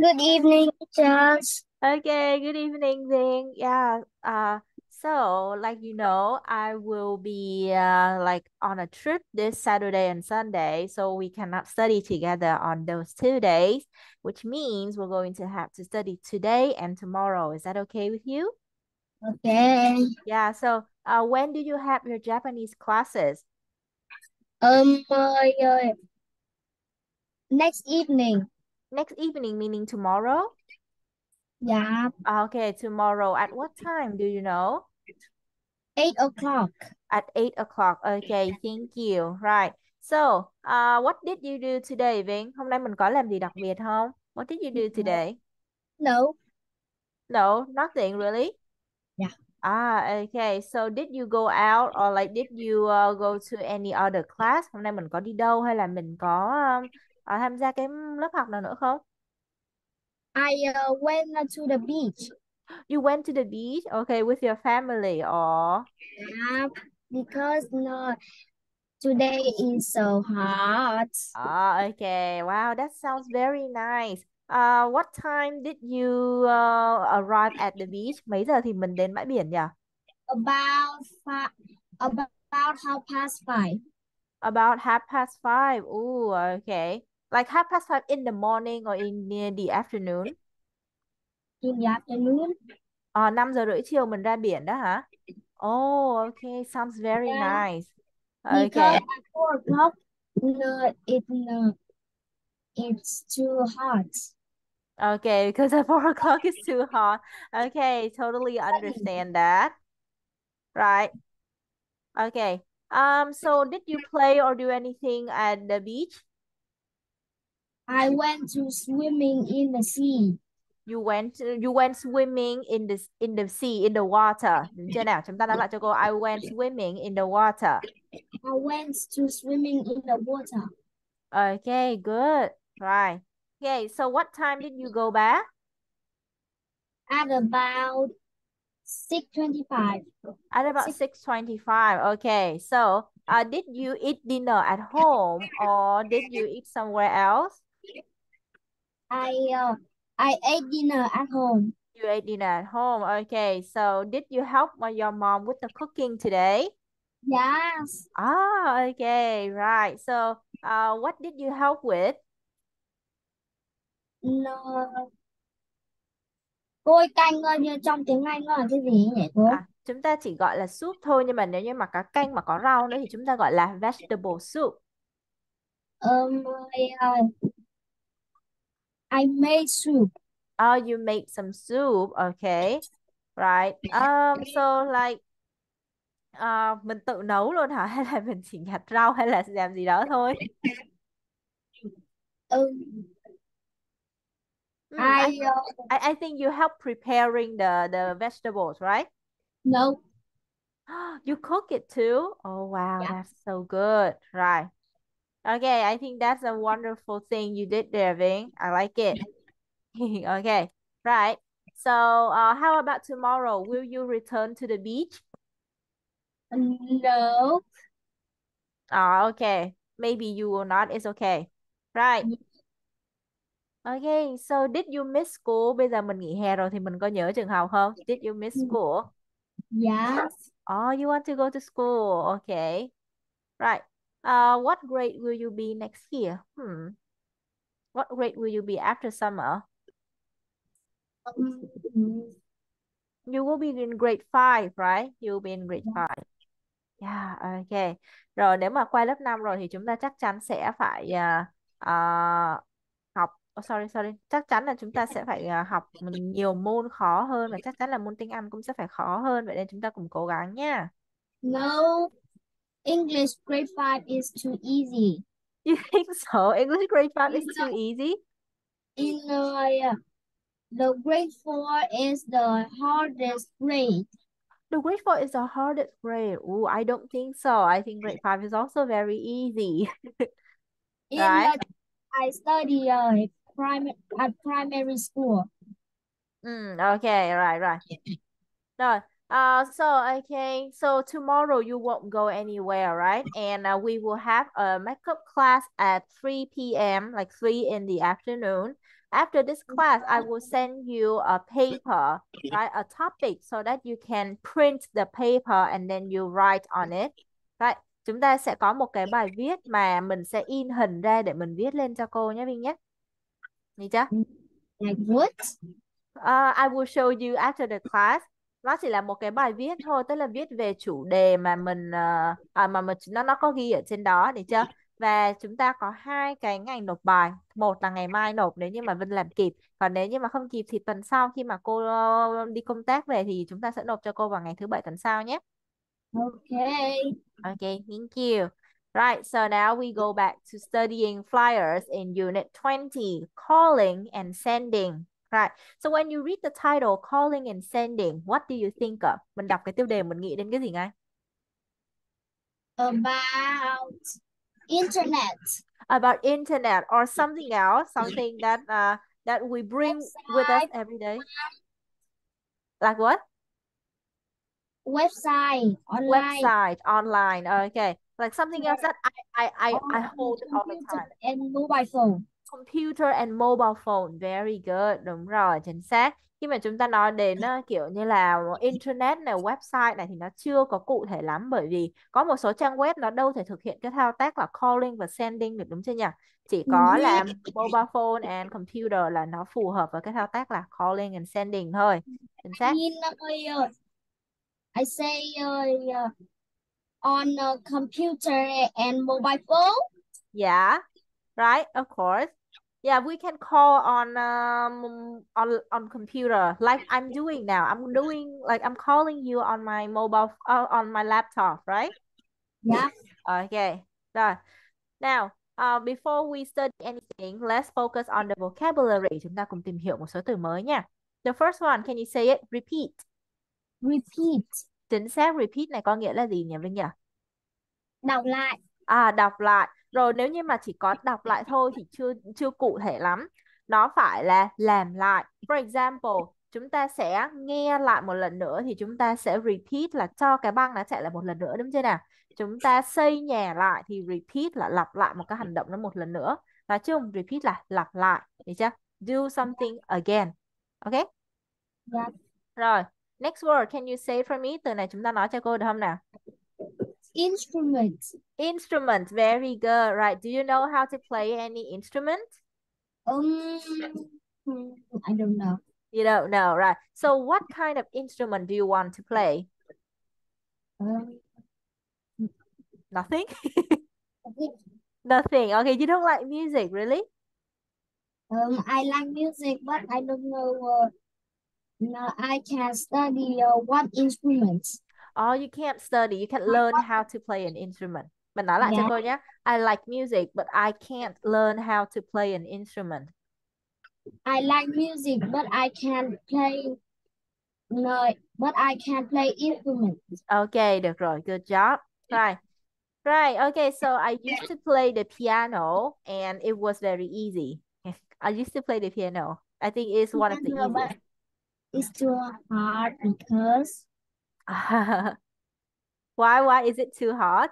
Good evening, teachers. Okay, good evening, Vin. Yeah, uh, so like you know, I will be uh, like on a trip this Saturday and Sunday, so we cannot study together on those two days, which means we're going to have to study today and tomorrow. Is that okay with you? Okay. Yeah, so uh, when do you have your Japanese classes? Um, uh, next evening. Next evening, meaning tomorrow? Yeah, Okay, tomorrow. At what time do you know? eight o'clock. At 8 o'clock. Okay, thank you. Right. So, uh, what did you do today, Vin? Hôm nay mình có làm gì đặc biệt không? What did you do today? No. No, nothing really. Yeah. Ah, okay. So did you go out or like did you uh, go to any other class? Hôm nay mình có đi đâu hay là mình có um, uh, tham gia cái lớp học nào nữa không? I uh, went to the beach. You went to the beach, okay, with your family or Yeah, because no, today is so hot. Ah, okay. Wow, that sounds very nice. Uh, what time did you uh, arrive at the beach? Mấy giờ thì mình đến bãi biển nhỉ? About five, about half past five. About half past five. Ooh, okay. Like half past five in the morning or in near the afternoon? In the afternoon. Ờ, 5 giờ rưỡi chiều mình ra biển đó hả? Oh, okay. Sounds very Yeah. nice. Because Okay. at four o'clock, no, it no, it's too hot. Okay, because at four o'clock is too hot. Okay, totally understand that. Right. Okay. Um, so did you play or do anything at the beach? I went to swimming in the sea. You went you went swimming in the in the sea in the water. Đúng chưa nào? Chúng ta nói lại cho cô. I went swimming in the water. I went to swimming in the water Okay, good. Right. Okay, so what time did you go back? at about 6.25. At about 6:25. Okay. So, uh, did you eat dinner at home or did you eat somewhere else? I uh, I ate dinner at home. You ate dinner at home. Okay. So, did you help your mom with the cooking today? Yes. Ah, okay, right. So, uh, what did you help with? No. Cô ơi, canh ơi, như trong tiếng Anh nó là cái gì nhỉ cô? À, chúng ta chỉ gọi là soup thôi nhưng mà nếu như mà có canh mà có rau nữa thì chúng ta gọi là vegetable soup. Um, I, uh, I made soup. Oh, you made some soup. Okay. Right. Um, so like uh, mình tự nấu luôn hả? Hay là mình chỉ nhặt rau hay là làm gì đó thôi? Um, I, I uh, I I think you help preparing the the vegetables, right? no. You cook it too? Oh wow, Yeah. that's so good. Right. Okay, I think that's a wonderful thing you did there, Ving. I like it. Okay, right. So, uh, how about tomorrow? Will you return to the beach? No. Ah, okay. Maybe you will not. It's okay. Right. Okay, so did you miss school? Bây giờ mình nghỉ hè rồi thì mình có nhớ trường học không? Did you miss school? Yes. Oh, you want to go to school. Okay. Right. Uh, what grade will you be next year? Hmm. What grade will you be after summer? Um, You will be in grade 5, right? You will be in grade 5. Yeah, okay. Rồi nếu mà qua lớp 5 rồi thì chúng ta chắc chắn sẽ phải à, à, học oh, sorry sorry, chắc chắn là chúng ta sẽ phải à, học nhiều môn khó hơn và chắc chắn là môn tiếng Anh cũng sẽ phải khó hơn vậy nên chúng ta cùng cố gắng nha. no. English grade five is too easy. You think so? English grade 5 is too easy? In yeah, the grade four is the hardest grade. The grade 4 is the hardest grade. Oh, I don't think so. I think grade 5 is also very easy. Right. the, I study uh, primary at primary school. Mm, okay, right, right. No, uh, so okay, so tomorrow you won't go anywhere, right? And uh, we will have a makeup class at 3 p.m., like 3 in the afternoon. After this class, I will send you a paper, right? A topic so that you can print the paper and then you write on it. Right. Chúng ta sẽ có một cái bài viết mà mình sẽ in hình ra để mình viết lên cho cô nhé Vinh nhé. Được chưa? Like what? Uh, I will show you after the class. Nó chỉ là một cái bài viết thôi, tức là viết về chủ đề mà mình uh, à, mà mình nó nó có ghi ở trên đó, được chưa? Và chúng ta có hai cái ngày nộp bài, một là ngày mai nộp nếu như mà Vinh làm kịp, còn nếu như mà không kịp thì tuần sau khi mà cô uh, đi công tác về thì chúng ta sẽ nộp cho cô vào ngày thứ bảy tuần sau nhé. Okay. Okay, thank you. Right, so now we go back to studying flyers in Unit 20, calling and sending. Right, so when you read the title, calling and sending, what do you think of? Mình đọc cái tiêu đề mình nghĩ đến cái gì ngay? About internet. About internet or something else, something that uh, that we bring with us every day. Like what? Website. Online. Website, online. Okay, like something else that I I I, I hold all the time. And mobile phone. Computer and mobile phone. Very good. Đúng rồi, chính xác. Khi mà chúng ta nói đến ờ, kiểu như là internet này, website này thì nó chưa có cụ thể lắm bởi vì có một số trang web nó đâu thể thực hiện cái thao tác là calling và sending được đúng chưa nhỉ? Chỉ có là mobile phone and computer là nó phù hợp với cái thao tác là calling and sending thôi. Chính xác. In uh, I say uh, on uh, computer and mobile phone. Yeah, right, of course. Yeah, we can call on um on on computer like I'm doing now. I'm doing like I'm calling you on my mobile uh, on my laptop, right? Yeah. Okay. Rồi. Now, uh, before we study anything, let's focus on the vocabulary. Chúng ta cùng tìm hiểu một số từ mới nha. The first one, can you say it? Repeat. Repeat. Chính xác repeat này có nghĩa là gì nhỉ Vinh nhỉ? Đọc lại. À đọc lại. Rồi nếu như mà chỉ có đọc lại thôi thì chưa chưa cụ thể lắm. Nó phải là làm lại. For example, chúng ta sẽ nghe lại một lần nữa thì chúng ta sẽ repeat là cho cái băng nó chạy lại một lần nữa đúng chưa nào? Chúng ta xây nhà lại thì repeat là lặp lại một cái hành động đó một lần nữa. Nói chung repeat là lặp lại, được chưa? Do something again. Ok? Yeah. Rồi, next word, can you say for me? Từ này chúng ta nói cho cô được không nào? Instrument. Instrument, very good. Right. Do you know how to play any instrument? Um, I don't know. You don't know, right? So what kind of instrument do you want to play? Um, Nothing? I Nothing. Okay, you don't like music, really? um, I like music, but I don't know. Uh, no, I can study uh, what instruments. Oh, you can't study. You can learn how to play an instrument. Mình nói lại cho Yeah. cô nhé. I like music, but I can't learn how to play an instrument. I like music, but I can't play. No, but I can't play instruments. Okay, được rồi. Good job. Right. Right. Okay, so I used to play the piano and it was very easy. I used to play the piano. I think it's one of the easiest. It's too hard because Why? Why is it too hard?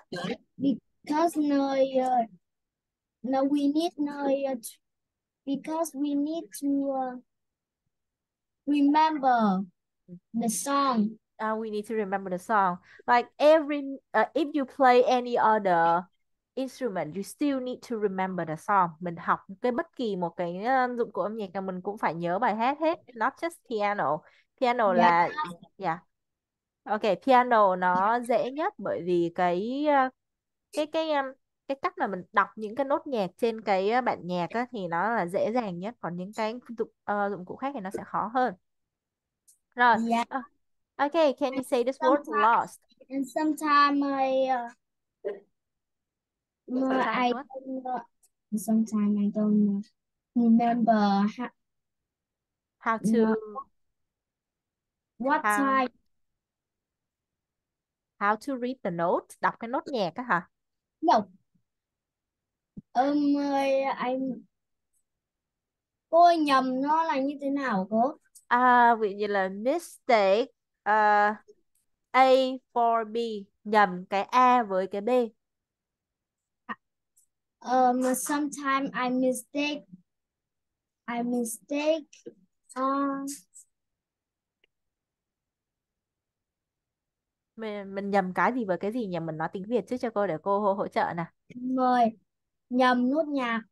because no, uh, no, we need no, uh, because we need to uh, remember the song. Uh, we need to remember the song. Like every, uh, if you play any other instrument, you still need to remember the song. Mình học cái bất kỳ một cái dụng cụ âm nhạc nào mình cũng phải nhớ bài hát hết. Not just piano. Piano Yeah. là, yeah. Ok, piano nó dễ nhất bởi vì cái uh, cái cái um, cái cách mà mình đọc những cái nốt nhạc trên cái uh, bản nhạc á, thì nó là dễ dàng nhất. Còn những cái dụng uh, dụng cụ khác thì nó sẽ khó hơn. Rồi. Yeah. uh, Okay, can you say this word lost? And sometimes I, uh, Sometimes I what? don't know. Sometimes I don't remember how, How to what How- time. How to read the note, đọc cái nốt nhạc á hả? No. Um, I'm cô ơi, nhầm nó là như thế nào cô? À, ví dụ như là mistake uh, A for B nhầm cái A với cái B. Um, sometimes I mistake I mistake uh, mình mình nhầm cái gì với cái gì nhỉ? Mình nói tiếng Việt trước cho cô để cô hỗ, hỗ trợ nè người nhầm nốt nhạc.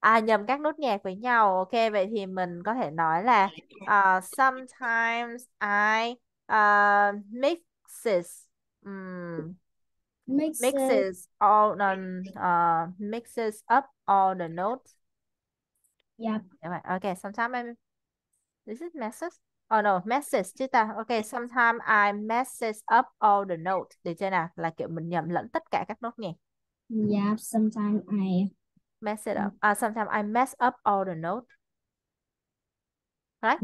À nhầm các nốt nhạc với nhau. Ok vậy thì mình có thể nói là uh, sometimes I uh, mixes um, mixes. mixes all the uh, mixes up all the notes. Yep Đúng rồi. ok sometimes I this is messes oh no messes chứ ta ok sometimes I messes up all the notes được chưa nào là kiểu mình nhầm lẫn tất cả các nốt nhạc yep sometimes I mess it up uh, sometimes I mess up all the notes right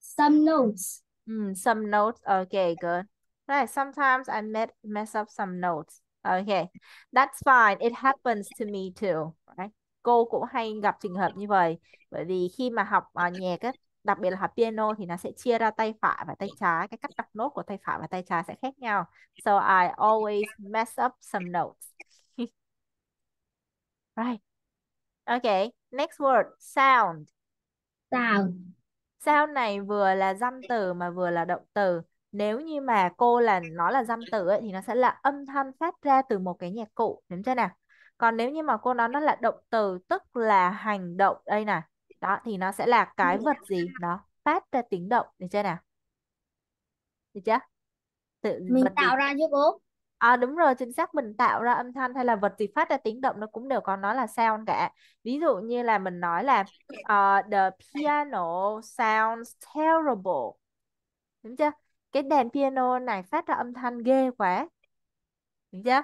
some notes Mm, some notes. Okay, good. Right. Sometimes I met, mess up some notes. Okay, that's fine. It happens to me too. Right. Cô cũng hay gặp trường hợp như vậy. Bởi vì khi mà học uh, nhạc á, đặc biệt là học piano thì nó sẽ chia ra tay phải và tay trái. Cái cách đọc nốt của tay phải và tay trái sẽ khác nhau. So I always mess up some notes. right. Okay. Next word. Sound. sound Sound này vừa là danh từ mà vừa là động từ. Nếu như mà cô là nó là danh từ ấy, thì nó sẽ là âm thanh phát ra từ một cái nhạc cụ. Đúng chưa nào? Còn nếu như mà cô nói nó là động từ tức là hành động đây nè. Đó thì nó sẽ là cái vật gì? Nó phát ra tiếng động. Được chưa nào? Được chưa? Tự mình vật gì? tạo ra chứ cô À đúng rồi, chính xác mình tạo ra âm thanh hay là vật gì phát ra tiếng động nó cũng đều có nói là sound cả. Ví dụ như là mình nói là uh, the piano sounds terrible. Đúng chưa? Cái đàn piano này phát ra âm thanh ghê quá. Đúng chưa?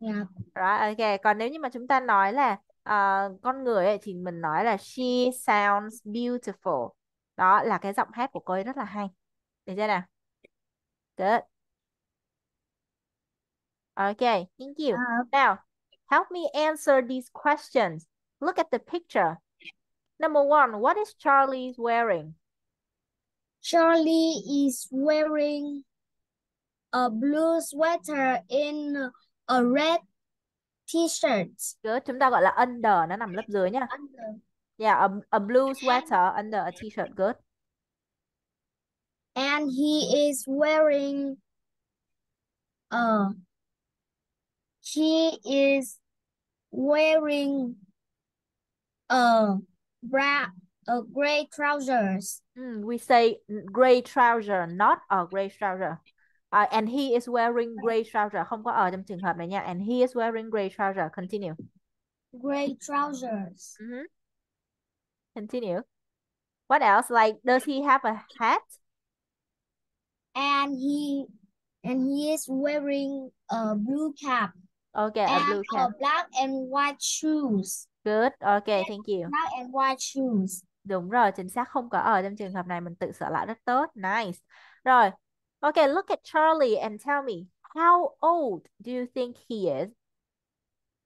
yep Rồi, ok. Còn nếu như mà chúng ta nói là ờ, con người ấy, thì mình nói là she sounds beautiful. Đó là cái giọng hát của cô ấy rất là hay. Được chưa nào? Good. Okay, thank you. uh, Now, help me answer these questions. Look at the picture. Number one, what is Charlie wearing? Charlie is wearing a blue sweater in a red t-shirt Good. Chúng ta gọi là under, nó nằm lớp dưới nhá. under Yeah, a, a blue sweater under a t-shirt. Good. and he is wearing uh he is wearing a bra a gray trousers Mm, we say gray trouser, not a gray trouser. Uh, and he is wearing gray trouser. Không có ở trong trường hợp này nha. And he is wearing gray trouser. Continue. gray trousers Mhm. Continue. What else? Like, does he have a hat? and he and he is wearing a blue cap Okay, a and blue a cap. black and white shoes Good. Okay, thank you. black and white shoes Đúng rồi, chính xác không có ở trong trường hợp này mình tự sửa lại rất tốt. Nice. Rồi. Okay, look at Charlie and tell me, how old do you think he is?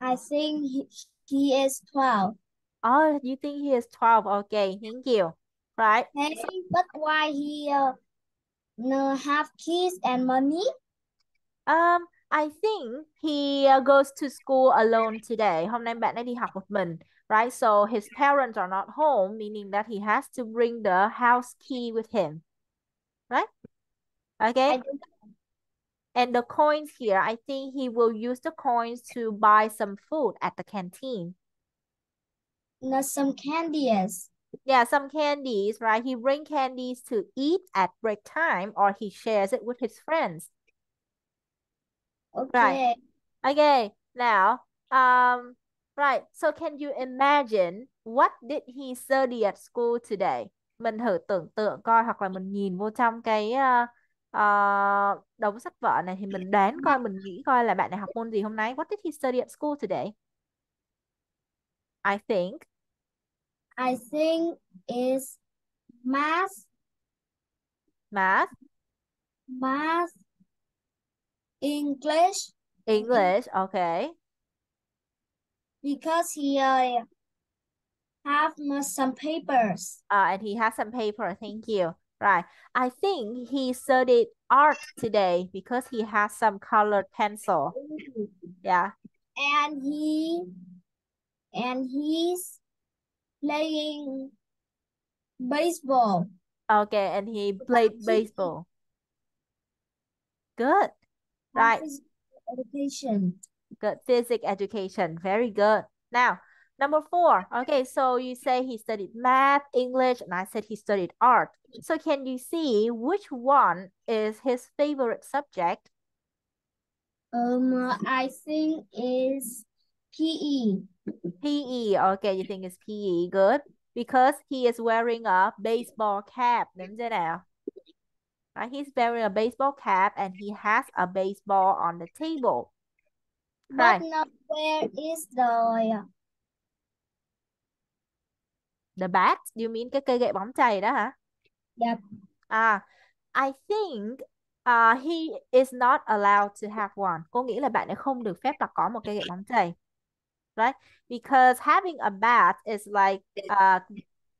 I think he, he is 12 Oh, you think he is 12. Okay, thank you. Right. hey but why he uh, no have kids and money Um, I think he uh, goes to school alone today. Hôm nay bạn ấy đi học một mình, right? So his parents are not home, meaning that he has to bring the house key with him, right? Okay. Don't And the coins here, I think he will use the coins to buy some food at the canteen. know some candies Yeah, some candies, right? He bring candies to eat at break time or he shares it with his friends. okay Okay, now, um, right. So can you imagine what did he study at school today? Mình thử tưởng tượng coi hoặc là mình nhìn vô trong cái uh, uh, đống sách vở này thì mình đoán coi mình nghĩ coi là bạn này học môn gì hôm nay. What did he study at school today? I think I think is math math, math English English, okay. because he uh, have some papers Uh, and he has some paper. Thank you. Right. I think he studied art today because he has some colored pencil. Yeah. and he and he's playing baseball. Okay, and he played baseball. Good. Right. Education. Good. Physics education. Very good. Now, number four. Okay, so you say he studied math, English, and I said he studied art. So can you see which one is his favorite subject? Um, I think is PE. PE. Okay, you think it's PE. Good. Because he is wearing a baseball cap. Đúng chưa nào? Right, he's wearing a baseball cap and he has a baseball on the table. But Right. now where is the The bat, you mean cái cây gậy bóng chày đó hả? Yep. À, I think uh, he is not allowed to have one. Cô nghĩ là bạn ấy không được phép là có một cây gậy bóng chày. Right? Because having a bat is like uh,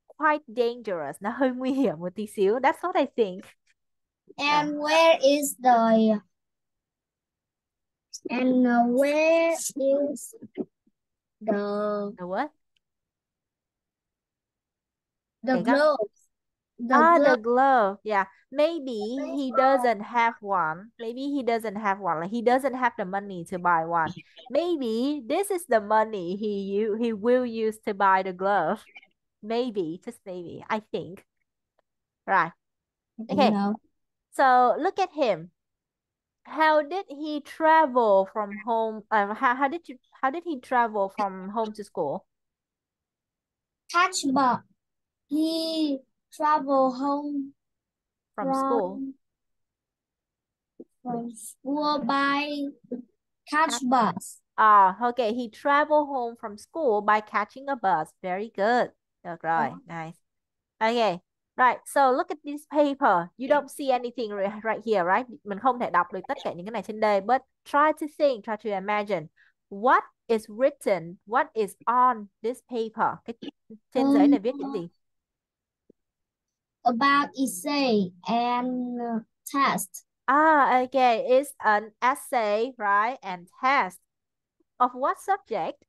quite dangerous. Nó hơi nguy hiểm một tí xíu. That's what I think. and where is the and where is the The what? The gloves? The ah, the glove. glove. Yeah. Maybe he doesn't have one. Maybe he doesn't have one. Like he doesn't have the money to buy one. Maybe this is the money he you he will use to buy the glove. Maybe, just maybe. I think. Right. Okay. No. So look at him. How did he travel from home? Uh, how, how did you how did he travel from home to school? Touch bus. He travel home From school. from from school by catch bus. Ah, okay. He traveled home from school by catching a bus. Very good. Được rồi. Nice. Okay. Right. So look at this paper. You don't see anything ri- right here, right? Mình không thể đọc được tất cả những cái này trên đây. But try to think, try to imagine. What is written? What is on this paper? Cái trên giấy này viết những gì? About essay and uh, test. Ah, okay. It's an essay, right? And test. Of what subject?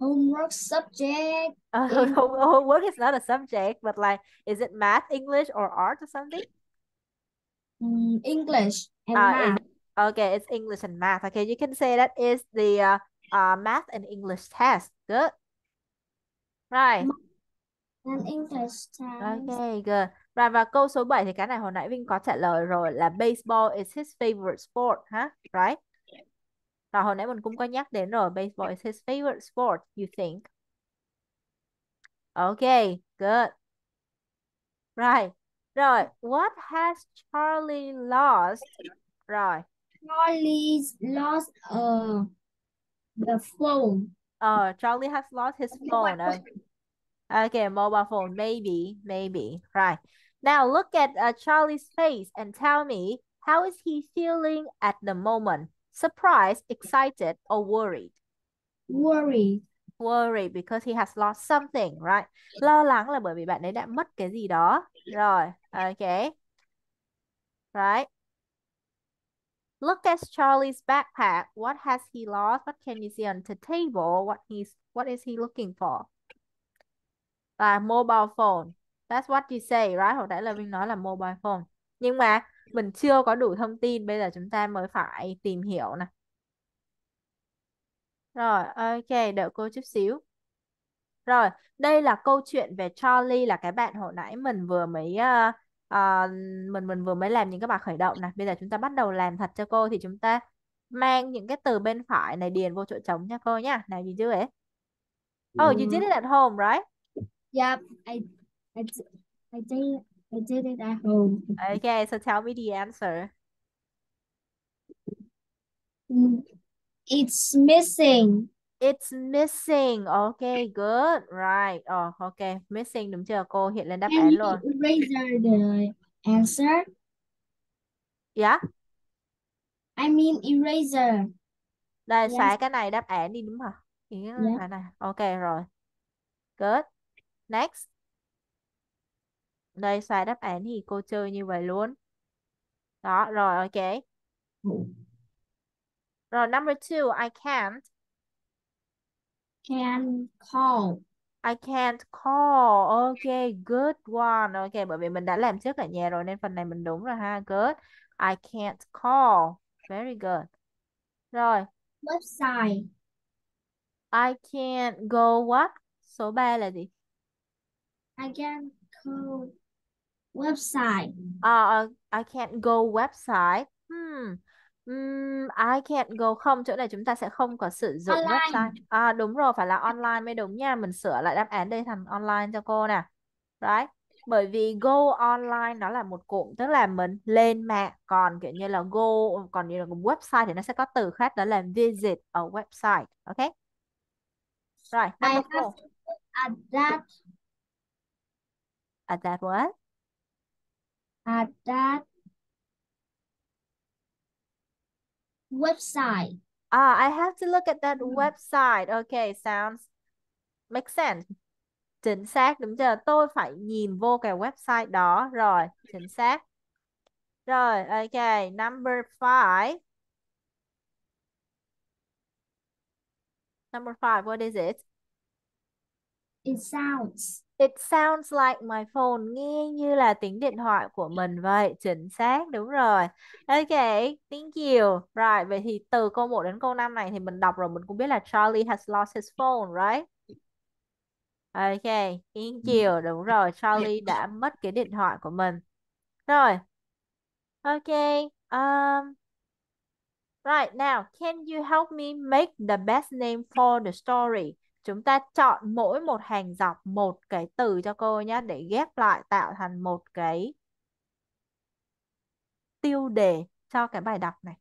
Homework subject. Uh, homework is not a subject, but like, is it math, English, or art or something? mm, English and Ah, math. okay, it's English and math. Okay, you can say that is the uh, uh, math and English test. Good. Right. And English. Okay, good. Rồi và câu số 7 thì cái này hồi nãy Vinh có trả lời rồi là baseball is his favorite sport ha, right? Rồi hồi nãy mình cũng có nhắc đến rồi, baseball is his favorite sport, you think? Okay, good. Right. Rồi, what has Charlie lost? Rồi. Charlie's lost uh the phone. Oh, Charlie has lost his phone. Oh, Okay, mobile phone, maybe, maybe. Right. Now look at uh, Charlie's face and tell me how is he feeling at the moment? Surprised, excited, or worried? Worried. Worried because he has lost something, right? Lo lắng là bởi vì bạn ấy đã mất cái gì đó. Rồi, okay. Right. Look at Charlie's backpack. What has he lost? What can you see on the table? What he's what is he looking for? Là mobile phone. That's what you say, right? Hồi nãy là Vinh nói là mobile phone. Nhưng mà mình chưa có đủ thông tin, bây giờ chúng ta mới phải tìm hiểu nè. Rồi, ok, đợi cô chút xíu. Rồi, đây là câu chuyện về Charlie là cái bạn hồi nãy mình vừa mới ờ, ờ, mình mình vừa mới làm những cái bài khởi động này. Bây giờ chúng ta bắt đầu làm thật cho cô thì chúng ta mang những cái từ bên phải này điền vô chỗ trống nha cô nhá. Nào you do it. Oh, you did it at home, right? Yep, I I I did I did it at home. Okay, so tell me the answer. Mm, It's missing. It's missing. Okay, good. Right. Oh, okay. Missing đúng chưa? Cô hiện lên đáp Can án you luôn. erase the answer? Yeah. I mean eraser. Đây, Yes. xóa cái này đáp án đi đúng không? Ý Yeah. cái này. Ok rồi. Good. Next. Đây, xóa đáp án thì cô chơi như vậy luôn. Đó, rồi, ok. Rồi, number two, I can't. Can call. I can't call. Ok, good one. Ok, bởi vì mình đã làm trước ở nhà rồi nên phần này mình đúng rồi ha. Good. I can't call. Very good. Rồi, Website. I can't go what? Số 3 là gì? I can call website. Uh, I can't go website. Hmm. Um, I can't go không chỗ này chúng ta sẽ không có sử dụng Online. website. À đúng rồi, phải là online mới đúng nha. Mình sửa lại đáp án đây thành online cho cô nè. Right? Bởi vì go online nó là một cụm tức là mình lên mạng, còn kiểu như là go còn như là website thì nó sẽ có từ khác đó là visit a website. Ok? Rồi, I number have four. at that At that what? at that website. Ah, I have to look at that website. Okay, sounds makes sense. Chính xác đúng chưa? Tôi phải nhìn vô cái website đó. Rồi, chính xác. Rồi, okay, number five. Number five, what is it? It sounds. It sounds like my phone. Nghe như là tiếng điện thoại của mình vậy. Chính xác, đúng rồi. Okay, thank you. Rồi, vậy thì từ câu 1 đến câu 5 này thì mình đọc rồi mình cũng biết là Charlie has lost his phone, right? Okay, thank you. Đúng rồi, Charlie đã mất cái điện thoại của mình. Rồi. Okay. Um, right now, can you help me make the best name for the story? Chúng ta chọn mỗi một hàng dọc một cái từ cho cô nhé để ghép lại tạo thành một cái tiêu đề cho cái bài đọc này.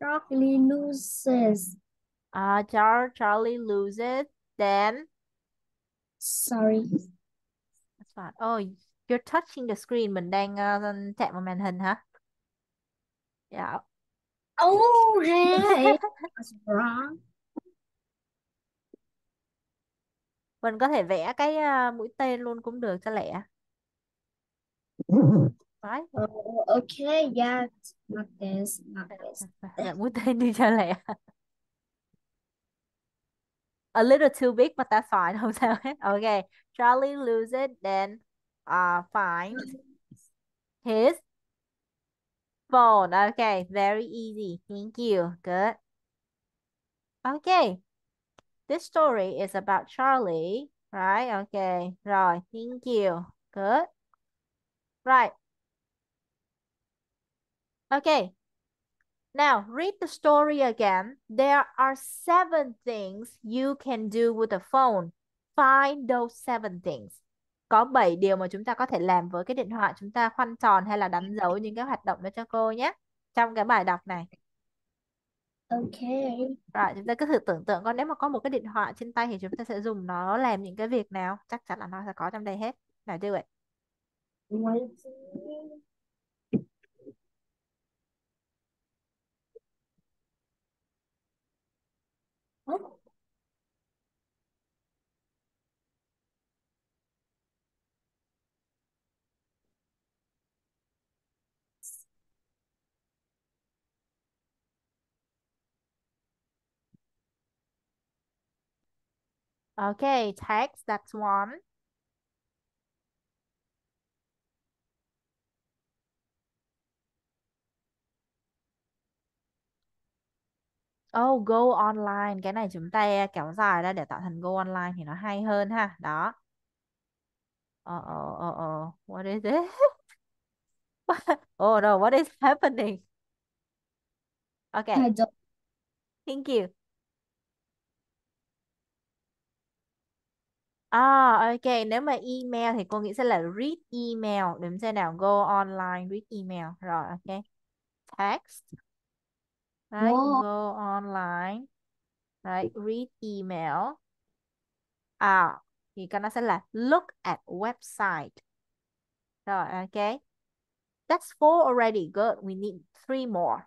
Charlie loses. Uh, Char Charlie loses, then Sorry. that's fine. Oh, you're touching the screen. Mình đang uh, chạm vào màn hình hả? Yeah. Oh, hey. What's wrong? Mình có thể vẽ cái uh, mũi tên luôn cũng được cho lẹ. Right? Oh, okay. Yeah. Not this. Not this. Vẽ mũi tên đi cho lẹ. A little too big, but that's fine. Không sao hết. Okay. Charlie loses, then uh, find his phone. Okay. Very easy. Thank you. Good. Okay. This story is about Charlie, right? Okay. Rồi. Thank you. Good. Right. Okay. Now, read the story again. There are seven things you can do with the phone. Find those seven things. Có 7 điều mà chúng ta có thể làm với cái điện thoại. Chúng ta khoanh tròn hay là đánh dấu những cái hoạt động đó cho cô nhé. Trong cái bài đọc này. Okay. Rồi, chúng ta cứ thử tưởng tượng coi nếu mà có một cái điện thoại trên tay thì chúng ta sẽ dùng nó làm những cái việc nào? Chắc chắn là nó sẽ có trong đây hết. Nào it. Waiting. Oh, Okay, text, that's one. Oh, go online. Cái này chúng ta kéo dài ra để tạo thành go online thì nó hay hơn ha. Đó. Uh oh, uh oh. What is it? Oh no, what is happening? Okay, thank you. À, ok, nếu mà email thì cô nghĩ sẽ là read email. Đếm xem nào, go online, read email. Rồi, ok. Text, right? Whoa. Go online, right? Read email. À, thì cái nó sẽ là look at website. Rồi, ok. That's four already. Good. We need three more.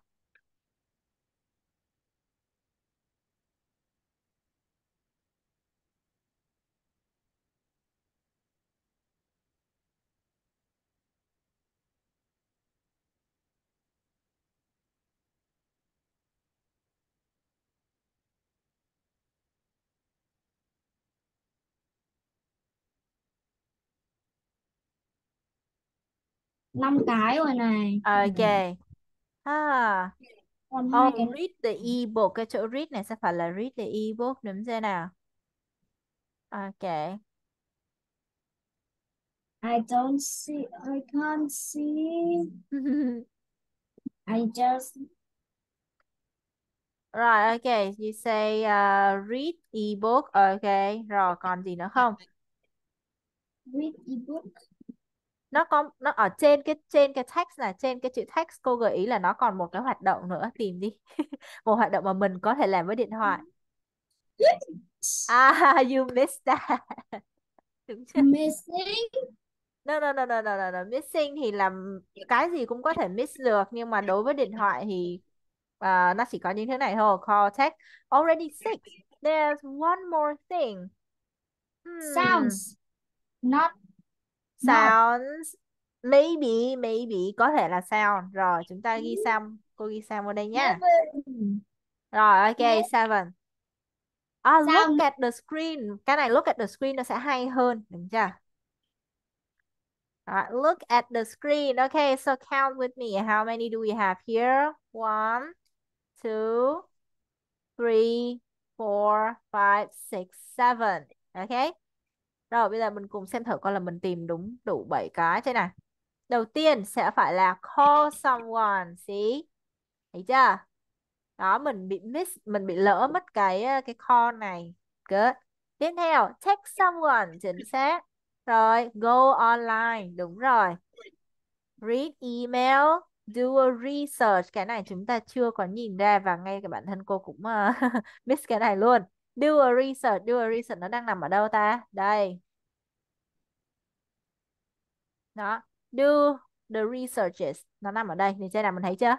Năm cái rồi này. Ok. À. Còn hai cái read the ebook. Cái chỗ read này sẽ phải là read the ebook. Đúng chưa nào? Ok. I don't see, I can't see. I just Rồi, ok. You say uh, read ebook. Ok. Rồi, còn gì nữa không? read ebook. Nó có nó ở trên cái trên cái text là trên cái chữ text cô gợi ý là nó còn một cái hoạt động nữa. Tìm đi. một hoạt động mà mình có thể làm với điện thoại. Ah, you missed that. Đúng chưa? Missing. No, no, no, no, no, no, no. Missing thì làm cái gì cũng có thể miss được nhưng mà đối với điện thoại thì à, nó chỉ có những thứ này thôi. Call text. Already six. There's one more thing. Hmm. Sounds. Not. Sounds. Maybe, maybe có thể là sound. Rồi, chúng ta ghi sound. Cô ghi sound vào đây. Seven. Rồi, ok, seven. Ah, look at the screen. Cái này look at the screen nó sẽ hay hơn, đúng chưa? Alright, look at the screen. Okay, so count with me. How many do we have here? One, two, three, four, five, six, seven. Okay. Rồi bây giờ mình cùng xem thử coi là mình tìm đúng đủ 7 cái thế này. Đầu tiên sẽ phải là call someone, see? Thấy chưa? Đó mình bị miss, mình bị lỡ mất cái ờ, cái call này. Good. Tiếp theo, text someone, chính xác. Rồi, go online, đúng rồi. Read email, do a research. Cái này chúng ta chưa có nhìn ra và ngay cả bản thân cô cũng uh, miss cái này luôn. Do a research, do a research nó đang nằm ở đâu ta? Đây. Đó, do the researches. Nó nằm ở đây, nhìn trên nào mình thấy chưa?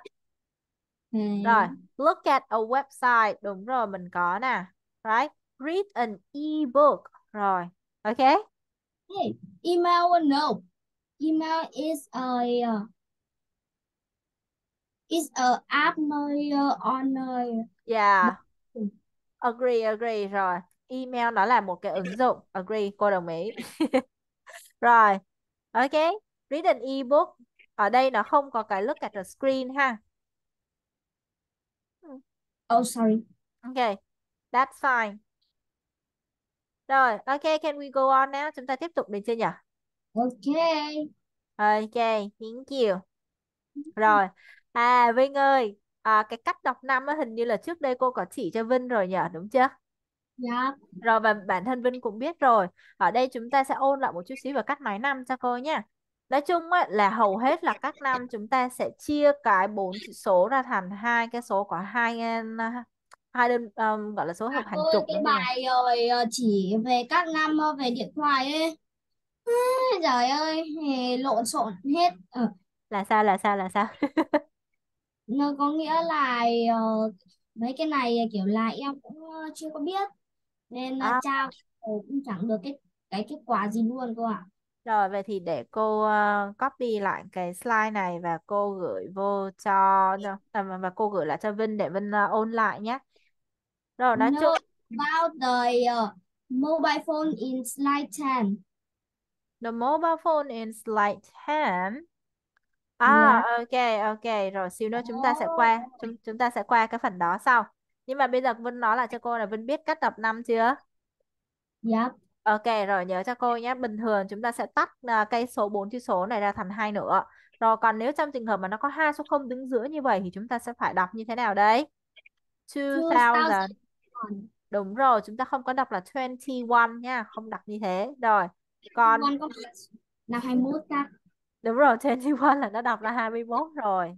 Ừ. Rồi, look at a website. Đúng rồi, mình có nè. Right? Read an ebook. Rồi, ok? Hey, email no. Email is a uh, is a app nơi uh, on uh, Yeah. Agree, agree rồi. Email nó là một cái ứng dụng. Agree, cô đồng ý. Rồi. Ok. Read an ebook. Ở đây nó không có cái look at the screen ha. oh sorry. Ok. That's fine. Rồi, ok, can we go on now? Chúng ta tiếp tục được chưa nhỉ? Okay. Ok, thank you. Rồi. À Vinh ơi, à, cái cách đọc năm á, hình như là trước đây cô có chỉ cho Vinh rồi nhỉ, đúng chưa? Yeah. Rồi và bản thân Vinh cũng biết rồi. Ở đây chúng ta sẽ ôn lại một chút xíu về cách nói năm cho cô nhé. Nói chung á, là hầu hết là các năm chúng ta sẽ chia cái bốn chữ số ra thành hai cái số có hai hai đơn um, gọi là số hợp hàng Ôi, chục cái bài rồi ờ, chỉ về các năm ờ, về điện thoại ấy. Trời ơi, lộn xộn hết. Ờ, Là sao là sao là sao? nó có nghĩa là ờ, mấy cái này kiểu là em cũng ờ, chưa có biết nên là À, trao cũng chẳng được cái cái kết quả gì luôn cô ạ. rồi vậy thì để cô ờ, copy lại cái slide này và cô gửi vô cho cho- à, và cô gửi lại cho Vinh để Vinh ờ, ôn lại nhé. Rồi nói No, chung about the uh, mobile phone in slide 10. the mobile phone in slide 10 À, Yeah. ok, ok, rồi xíu nữa chúng ta sẽ qua chúng chúng ta sẽ qua cái phần đó sau. Nhưng mà bây giờ Vinh nói lại cho cô là Vinh biết cách đọc năm chưa? Yep. Ok, rồi nhớ cho cô nhé. Bình thường chúng ta sẽ tách à, cây số 4 chữ số này ra thành hai nữa. Rồi còn nếu trong trường hợp mà nó có hai số không đứng giữa như vậy thì chúng ta sẽ phải đọc như thế nào đấy? 2000. 2001. Đúng rồi, chúng ta không có đọc là 21 nha, không đọc như thế. Rồi, còn là 21 ta. đúng rồi, 21 là nó đọc là 21 rồi.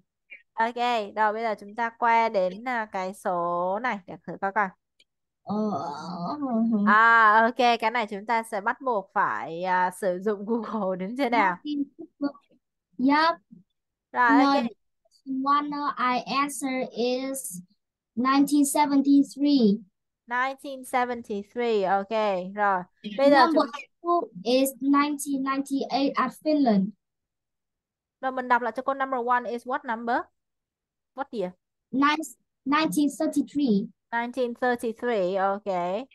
Ok, rồi bây giờ chúng ta qua đến à, cái số này để thử coi coi. Ờ. À, ok, cái này chúng ta sẽ bắt buộc phải à, sử dụng Google đúng chưa nào? Yep. Rồi, No, ok. one uh, I answer is 1973. 1973, ok, rồi. Bây giờ Number chúng two is 1998 at Finland. rồi mình đọc lại cho cô number one is what number? What year? Nine, 1933. 1933, ok.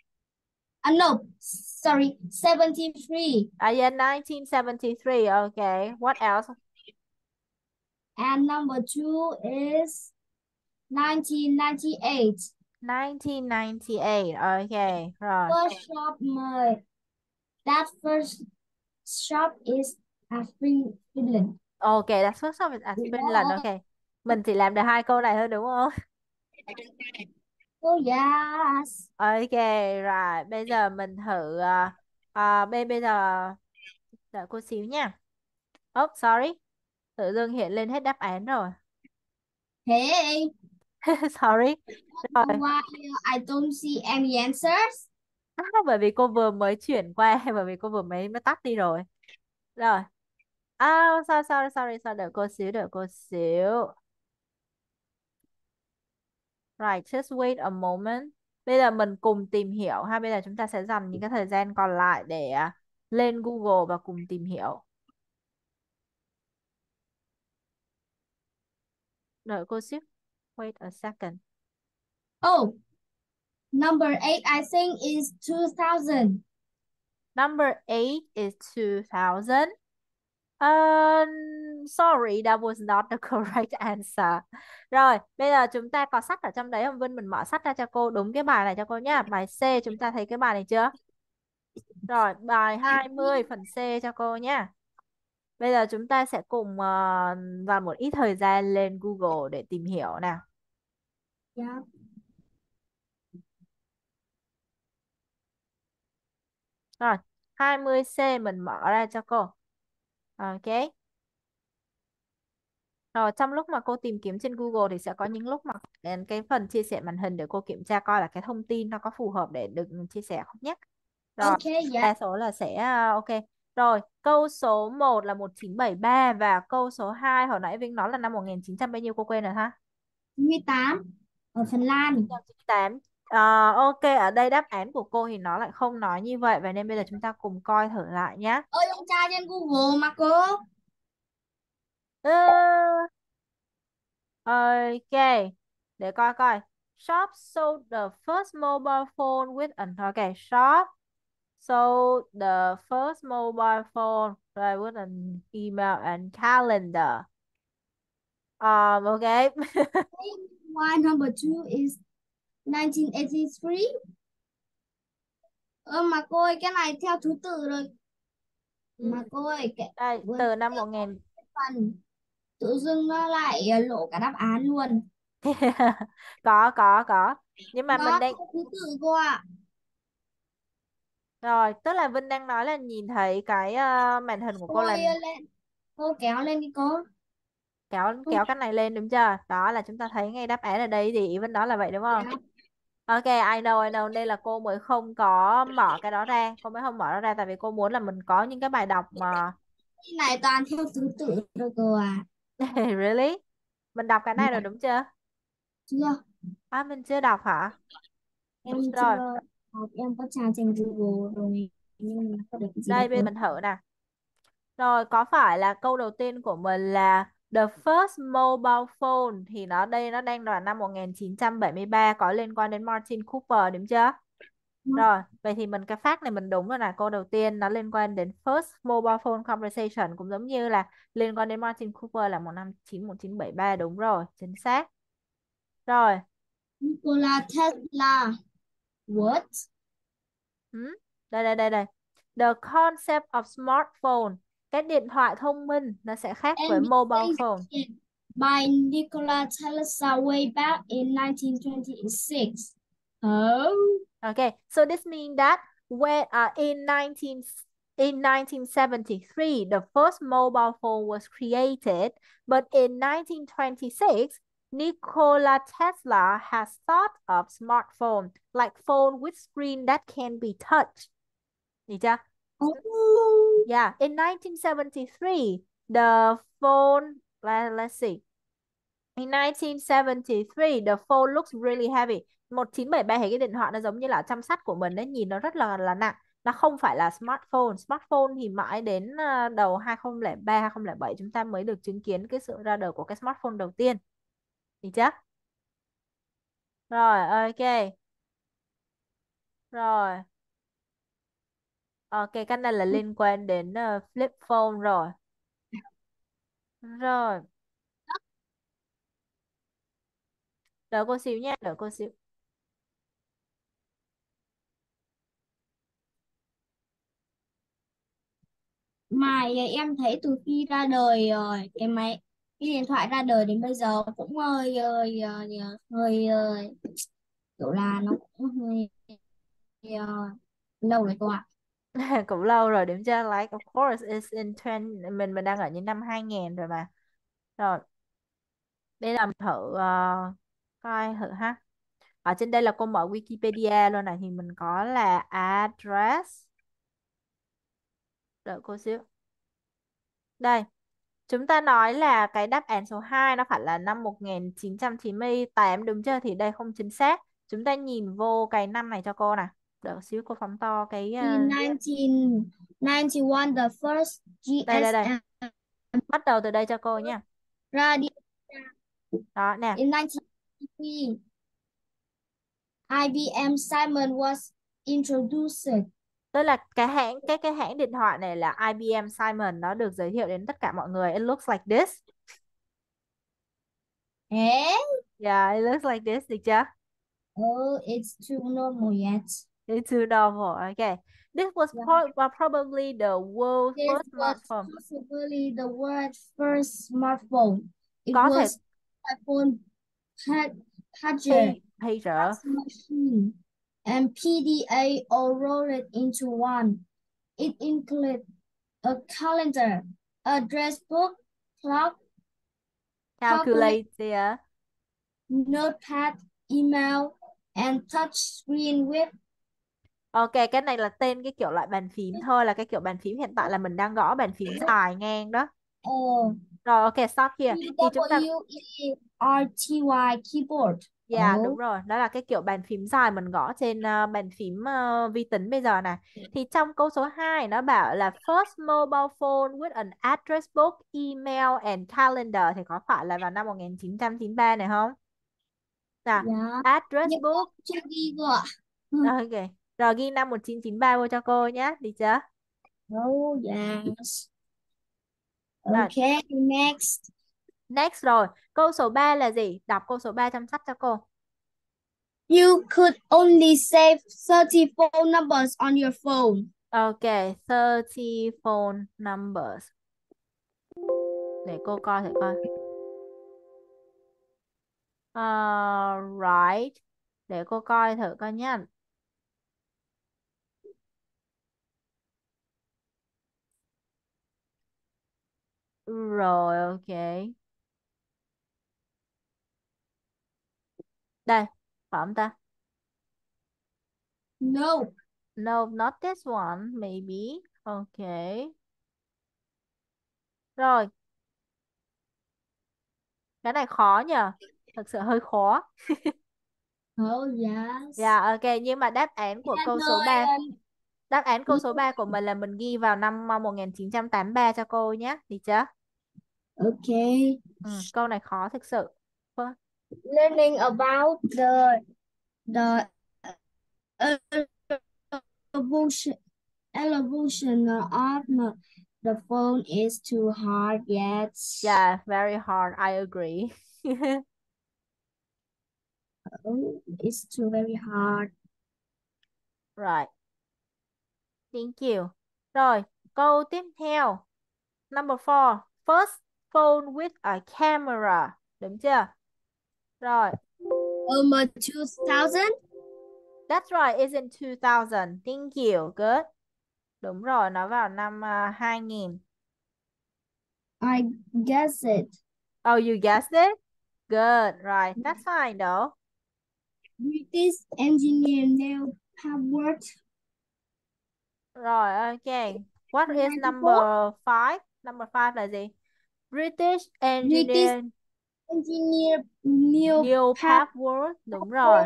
Uh, no, sorry, 73. À, yeah, 1973, ok. What else? And number two is 1998. 1998. Ok, rồi. First shop my that first shop is at Finland. Ok, that's first of it at Finland. Ok. Mình chỉ làm được hai câu này thôi đúng không? Oh yes. Ok, rồi. Bây giờ mình thử à, à, bây bây giờ đợi cô xíu nha. Oh, sorry. Tự dưng hiện lên hết đáp án rồi. Hey, Sorry. Rồi. why I don't see any answers? À, bởi vì cô vừa mới chuyển qua bởi vì cô vừa mới mới tắt đi rồi. Rồi. À, sorry, sorry, sorry, sorry, đợi cô xíu, đợi cô xíu. Right, just wait a moment. Bây giờ mình cùng tìm hiểu ha. Bây giờ chúng ta sẽ dành những cái thời gian còn lại để à, lên Google và cùng tìm hiểu. Đợi cô xíu. Wait a second. Oh, number eight, I think is 2000. Number 8 is 2000. Um, sorry, that was not the correct answer. Rồi, bây giờ chúng ta có sách ở trong đấy không Vinh? Mình mở sách ra cho cô đúng cái bài này cho cô nhá. Bài C chúng ta thấy cái bài này chưa? Rồi, bài 20 phần C cho cô nhá. Bây giờ chúng ta sẽ cùng uh, dành một ít thời gian lên Google để tìm hiểu nào. Yeah. Rồi, 20C mình mở ra cho cô. Ok. Rồi, trong lúc mà cô tìm kiếm trên Google thì sẽ có những lúc mà cái phần chia sẻ màn hình để cô kiểm tra coi là cái thông tin nó có phù hợp để được chia sẻ không nhé. Rồi, Ok, yeah. đa số là sẽ à, ok. Rồi, câu số 1 là 1973 và câu số 2 hồi nãy Vinh nói là năm 1900 bao nhiêu cô quên rồi ha? 98 ở Phần Lan. 1998. À, ok, ở đây đáp án của cô thì nó lại không nói như vậy và nên bây giờ chúng ta cùng coi thử lại nhé. Ơi, ông tra trên Google mà cô. Ừ. Ok, để coi coi. Shop sold the first mobile phone with an okay, shop sold the first mobile phone right, with an email and calendar. Um, okay. Why number two is 1983? Ơ mà cô ơi, cái này theo thứ tự rồi. Mà Ừ. cô ơi, cái Đây, từ năm 1000 phần tự dưng nó lại ờ, lộ cả đáp án luôn. có có có. Nhưng mà mình Đó, đang theo thứ tự cô ạ. rồi, tức là Vinh đang nói là nhìn thấy cái ờ, màn hình của Cô là ơi, lên. Cô kéo lên đi cô. kéo kéo cái này lên đúng chưa? Đó là chúng ta thấy ngay đáp án ở đây thì ý Vinh nói là vậy đúng không? Dạ. Ok, I know, I know. Đây là cô mới không có mở cái đó ra. Cô mới không mở nó ra tại vì cô muốn là mình có những cái bài đọc mà Cái này toàn theo thứ tự rồi cô à. Really? Mình đọc cái này rồi đúng chưa? Chưa, À, mình chưa đọc hả? em Rồi, chưa học, em có tra trên Google rồi. Nhưng mà có được cái gì đây bây giờ mình thử nè. Rồi, có phải là câu đầu tiên của mình là The first mobile phone thì nó đây nó đang là năm 1973 có liên quan đến Martin Cooper đúng chưa? Rồi, vậy thì mình cái fact này mình đúng rồi nè. Câu đầu tiên nó liên quan đến first mobile phone conversation cũng giống như là liên quan đến Martin Cooper là một năm 1973 đúng rồi, chính xác. Rồi, Nikola Tesla. What? ừ, đây đây đây đây. The concept of smartphone, cái điện thoại thông minh nó sẽ khác với mobile phone. By Nikola Tesla way back in 1926. Oh. Okay, so this means that when uh, in 19 in 1973 the first mobile phone was created, but in 1926 Nikola Tesla has thought of smartphone like phone with screen that can be touched. Chưa? Oh. Yeah, in 1973 the phone let, let's see. In 1973 the phone looks really heavy. 1973 thì cái điện thoại nó giống như là chăm sóc của mình đấy, nhìn nó rất là là nặng. Nó không phải là smartphone. Smartphone thì mãi đến ờ, đầu 2003 2007 chúng ta mới được chứng kiến cái sự ra đời của cái smartphone đầu tiên. thì chắc Rồi, ok. Rồi. Ok, cái này là liên quan đến uh, flip phone rồi. Rồi. Đợi cô xíu nha, đợi cô xíu. Mà ờ, em thấy từ khi ra đời rồi cái máy cái điện thoại ra đời đến bây giờ cũng hơi ờ, hơi hơi, hơi, kiểu là nó cũng hơi, hơi lâu rồi cô ạ. Cũng lâu rồi điểm chưa like of course it's in 20 mình mình đang ở những năm 2000 rồi mà. Rồi đây làm thử uh, coi thử ha. Ở trên đây là cô mở Wikipedia luôn này thì mình có là address đợi cô xíu. Đây chúng ta nói là cái đáp án số 2 nó phải là năm 1998 đúng chưa? Thì đây không chính xác. Chúng ta nhìn vô cái năm này cho cô nè đợi xíu cô phóng to cái uh... in 1991 the first đây đây đây. GSM bắt đầu từ đây cho cô nha. Radio đó nè. In 1993 IBM Simon was introduced tức là cái hãng cái cái hãng điện thoại này là IBM Simon nó được giới thiệu đến tất cả mọi người. It looks like this. Eh? yeah it looks like this được chưa? Oh, it's too normal yet. it's too normal okay this was Yeah. pro- probably the world's This first was smartphone. possibly the world's first smartphone. It Có thể- was iPhone pa- pager, pager machine, and PDA all rolled into one. It included a calendar, address book, clock, calculator. notepad, email, and touch screen with. Ok cái này là tên cái kiểu loại bàn phím thôi là cái kiểu bàn phím hiện tại là mình đang gõ bàn phím dài ngang đó. Uh, rồi ok stop here. Thì chúng ta W-E-R-T-Y keyboard. Dạ đúng rồi, đó là cái kiểu bàn phím dài mình gõ trên ờ, bàn phím ờ, vi tính bây giờ này. Thì trong câu số 2 nó bảo là first mobile phone with an address book, email and calendar thì có phải là vào năm 1993 này không? Dạ. address Nhưng book. chưa ghi cơ ạ. Ok. Rồi ghi năm 1993 vô cho cô nhé, đi chưa? Oh, yes. Rồi. Okay, next. Next rồi, câu số 3 là gì? Đọc câu số 3 trong sách cho cô. You could only save 30 phone numbers on your phone. Ok, 30 phone numbers. Để cô coi thử coi. Uh, right. Để cô coi thử coi nhá. Rồi, ok. Đây, phải không ta? No. No, not this one, maybe. Ok. Rồi. Cái này khó nhờ. Thực sự hơi khó. Oh, yes. Dạ, ok. Nhưng mà đáp án của câu số 3 Rồi, Đáp án câu số 3 của mình là mình ghi vào năm uh, 1983 cho cô nhé. Được chưa? Okay. Ừ, câu này khó thực sự. Learning about the the evolution evolution of the- the phone is too hard yet. Yeah, very hard. I agree. Oh, it's too very hard. Right. Thank you. Rồi, câu tiếp theo. Number four. First phone with a camera. Đúng chưa? Rồi, Um, 2000? that's right. It's in 2000. Thank you. Good. Đúng rồi, nó vào năm uh, 2000. I guess it. Oh, you guessed it? Good. Right. That's fine though. British engineer Neil Howard Rồi, ok. What is 94. number five? Number five là gì? British engineer engineer Neil Neil Pa- Papworth. Đúng rồi.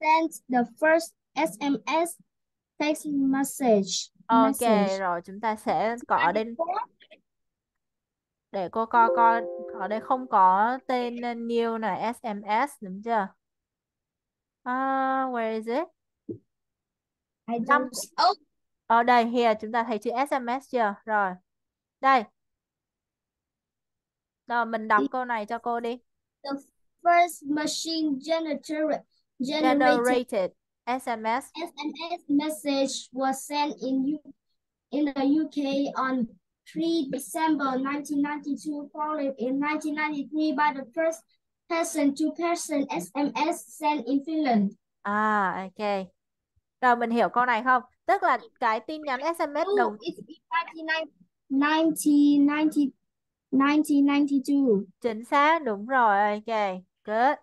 sent the first SMS text message. Ok, message. rồi chúng ta sẽ có ở đây để cô coi coi ở đây không có tên Neil này SMS đúng chưa? Ah, where is it? I don't. Oh, ở đây here chúng ta thấy chữ SMS chưa? Rồi. Đây. Rồi mình đọc câu này cho cô đi. the first machine generated generated SMS SMS message was sent in U in the UK on 3 December 1992, followed in 1993 by the first person-to-person SMS sent in Finland. à ok. Rồi mình hiểu câu này không? Tức là cái tin nhắn SMS đầu it's in 1990, 1992. chính xác đúng rồi ok good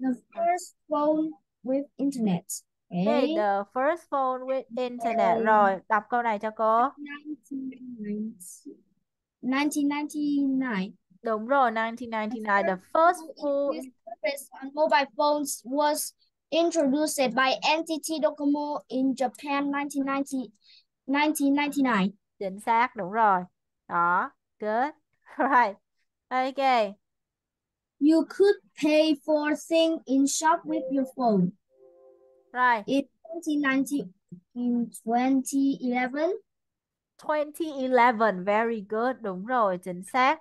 The first phone with internet. Okay, Okay. the first phone with internet. Rồi, đọc câu này cho cô. 1990 1999. Đúng rồi, 1999. The first service on mobile phones was introduced by NTT Docomo in Japan 1990, 1999. chính xác, đúng rồi. Đó, good. Right. Okay. You could pay for things in shop with your phone. Right. In 2019, in 2011, 2011, very good. Đúng rồi, chính xác.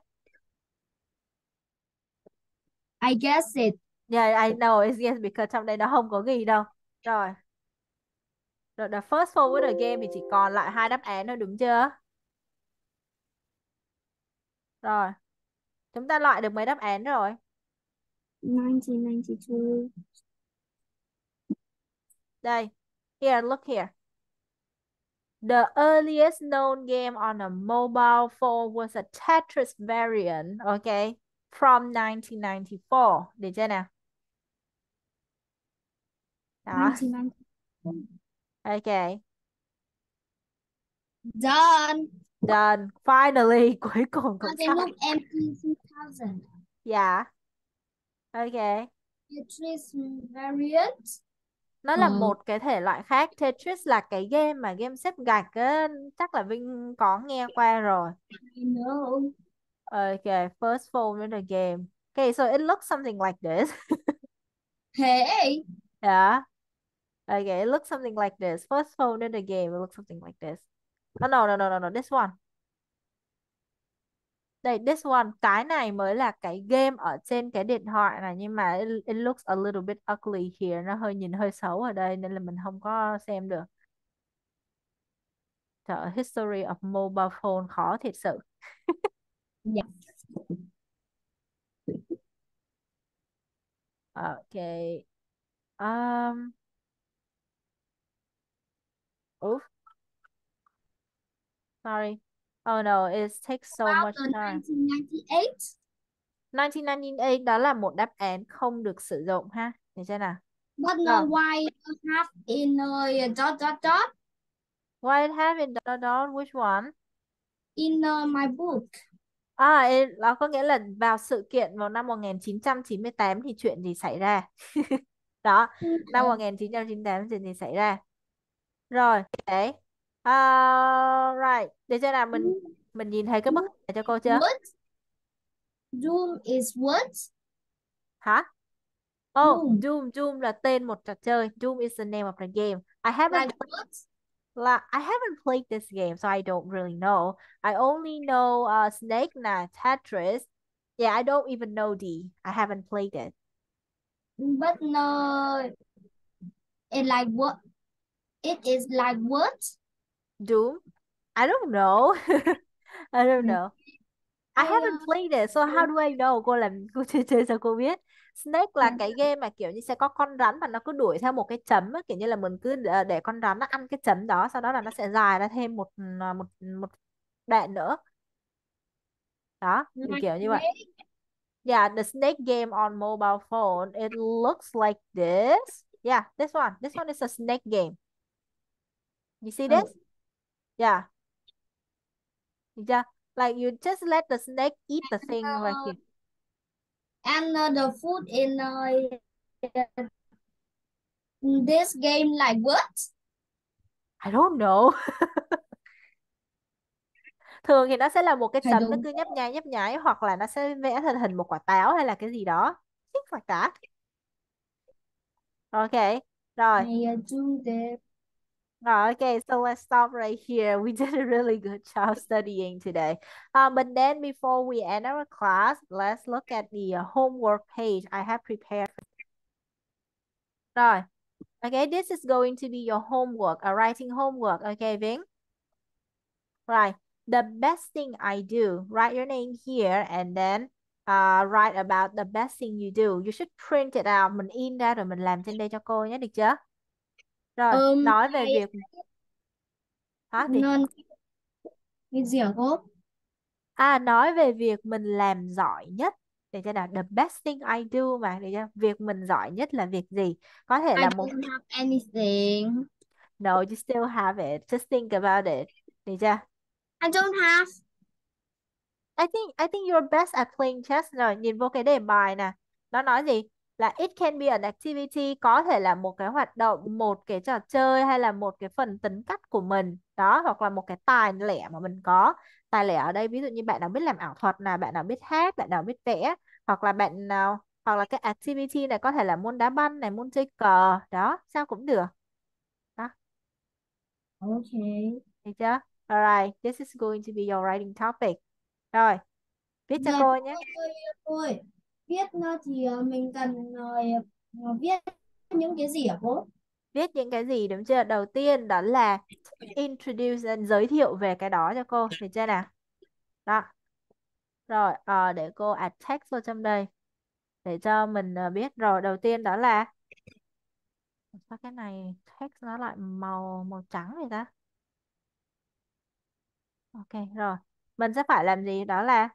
I guess it. Yeah, I know it's yes because trong đây nó không có ghi đâu. Rồi. Rồi, the first with the game thì chỉ còn lại hai đáp án thôi đúng chưa? Rồi. Chúng ta loại được mấy đáp án rồi? 1992. Đây. Here, look here. The earliest known game on a mobile phone was a Tetris variant, okay, from 1994. Được chưa nào? Đó, 1990. okay. Done. Done. Finally, cuối cùng cũng xong. empty 2000. Dạ. Okay. Tetris variant. Nó là Ờ. một cái thể loại khác. Tetris là cái game mà game xếp gạch á, chắc là Vinh có nghe qua rồi. I know. Okay, first phone in the game. Okay, so it looks something like this. Hey. Yeah. Okay, it looks something like this. First phone in the game, it looks something like this. Oh, no, no, no, no, no, this one. Đây, this one. Cái này mới là cái game ở trên cái điện thoại này. Nhưng mà it, it looks a little bit ugly here. Nó hơi nhìn hơi xấu ở đây nên là mình không có xem được. Trời history of mobile phone khó thiệt sự. Dạ. Okay. Um. Oof. Sorry. Oh no, it takes so About much time. 1998. 1998 đó là một đáp án không được sử dụng ha. Để xem nào. But no Rồi. why have in uh, dot dot dot Why have in dot dot which one? in uh, my book. À, đó có nghĩa là vào sự kiện vào năm 1998 thì chuyện gì xảy ra? Đó, năm 1998 chuyện gì xảy ra? Rồi, đấy. Uh, right. Để xem nào mình mình nhìn thấy cái bức này cho cô chưa? What? Doom is what? Hả? Oh, Doom. Doom, Doom là tên một trò chơi. Doom is the name of the game. I haven't Like what? là I haven't played this game, so I don't really know. I only know uh, Snake nè, Tetris. Yeah, I don't even know D. I haven't played it. But no, it like what? It is like what? Doom? I don't know. I don't Ừ. know. I haven't Uh, played it, so how do I know? Cô làm cô chơi chơi sao cô biết? Snake là Ừ. cái game mà kiểu như sẽ có con rắn và nó cứ đuổi theo một cái chấm á, kiểu như là mình cứ để, để con rắn nó ăn cái chấm đó, sau đó là nó sẽ dài ra thêm một một một đoạn nữa. Đó, kiểu like kiểu như vậy. Yeah, the snake game on mobile phone, it looks like this. Yeah, this one. This one is a snake game. You see this? Yeah. Yeah. Like you just let the snake eat the thing like uh, you. and uh, the food in uh, this game like what? I don't know. Thường thì nó sẽ là một cái chấm nó cứ nhấp nháy nhấp nháy hoặc là nó sẽ vẽ thành hình một quả táo hay là cái gì đó. Things like that. Ok. Rồi. Rồi, okay, so let's stop right here. We did a really good job studying today. Um, but then before we end our class, let's look at the uh, homework page I have prepared. Rồi, okay, this is going to be your homework, a writing homework. Okay, Vinh? Right, the best thing I do, write your name here and then uh, write about the best thing you do. You should print it out. Mình in ra rồi mình làm trên đây cho cô nhé, được chưa? Rồi, Um, nói về việc... Hả? Thì... non cái gì hả cô? À, nói về việc mình làm giỏi nhất. Để cho nào, the best thing I do mà. Để cho, việc mình giỏi nhất là việc gì? Có thể I là một... don't have anything. No, you still have it. Just think about it. Được chưa? I don't have. I think I think you're best at playing chess rồi. Nhìn vô cái đề bài nè. Nó nói gì? Là it can be an activity, có thể là một cái hoạt động, một cái trò chơi hay là một cái phần tính cách của mình. Đó, hoặc là một cái tài lẻ mà mình có. Tài lẻ ở đây ví dụ như bạn nào biết làm ảo thuật nào, bạn nào biết hát, bạn nào biết vẽ, hoặc là bạn nào hoặc là cái activity này có thể là môn đá banh này, môn chơi cờ, đó, sao cũng được. Đó, Okay. được chưa? Alright, this is going to be your writing topic. Rồi, viết cho Dạ, cô nhé. cô ơi, viết thì ờ, mình cần ờ, ờ, viết những cái gì hả cô? Viết những cái gì đúng chưa? Đầu tiên đó là introduce and giới thiệu về cái đó cho cô, được chưa nào? Đó. Rồi, à, để cô add text vào trong đây để cho mình biết. Rồi, đầu tiên đó là sao cái này text nó lại màu màu trắng vậy ta? Ok, rồi. Mình sẽ phải làm gì? Đó là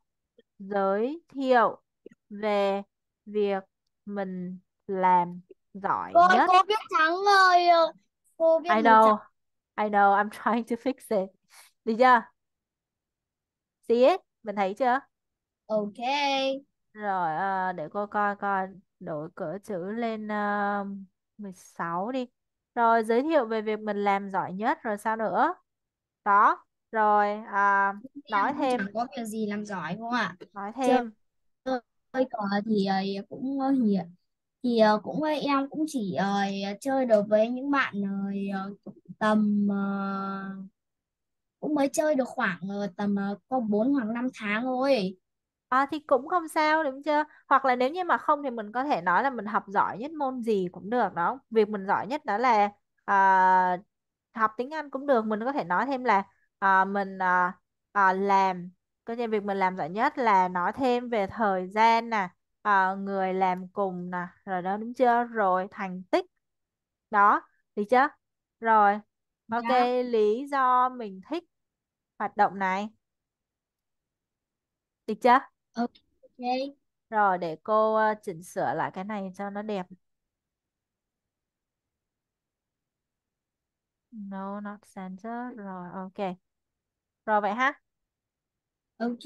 giới thiệu về việc mình làm giỏi Cô nhất. cô viết trắng rồi, ờ, cô viết I know, I know, I'm trying to fix it. Được chưa? See it? Mình thấy chưa? Ok. Rồi à, để cô coi coi đổi cỡ chữ lên uh, 16 đi. Rồi giới thiệu về việc mình làm giỏi nhất rồi sao nữa? Đó. Rồi à, nói Em thêm, chẳng có việc gì làm giỏi không ạ? nói Chơi cờ thì ờ, cũng thì thì cũng em cũng chỉ ờ, chơi được với những bạn rồi tầm cũng mới chơi được khoảng tầm ờ, có 4 hoặc 5 tháng thôi. À, thì cũng không sao đúng chưa? Hoặc là nếu như mà không thì mình có thể nói là mình học giỏi nhất môn gì cũng được đó. Việc mình giỏi nhất đó là à, học tiếng Anh cũng được. Mình có thể nói thêm là à, mình à, à, làm có nghĩa việc mình làm giỏi nhất là nói thêm về thời gian nè, à, người làm cùng nè, rồi đó đúng chưa? Rồi thành tích đó, được chưa? Rồi, ok, Dạ, lý do mình thích hoạt động này, được chưa? ok. Rồi để cô ờ, chỉnh sửa lại cái này cho nó đẹp. No, not center. Rồi, ok. Rồi vậy ha. Ok.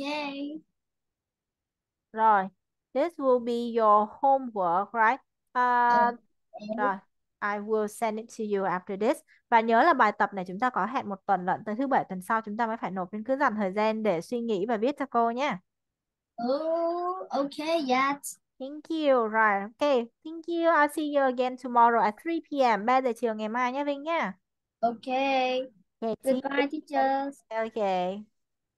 Rồi. This will be your homework, right? Uh, rồi. I will send it to you after this. Và nhớ là bài tập này chúng ta có hẹn một tuần lận. Tới thứ bảy tuần sau chúng ta mới phải nộp nên cứ dành thời gian để suy nghĩ và viết cho cô nhé. Oh, okay, yes. Thank you. Rồi, ok. Thank you. I'll see you again tomorrow at 3 p.m. 3 giờ chiều ngày mai nhé Vinh nha. Okay. Okay. Goodbye, teachers. Okay.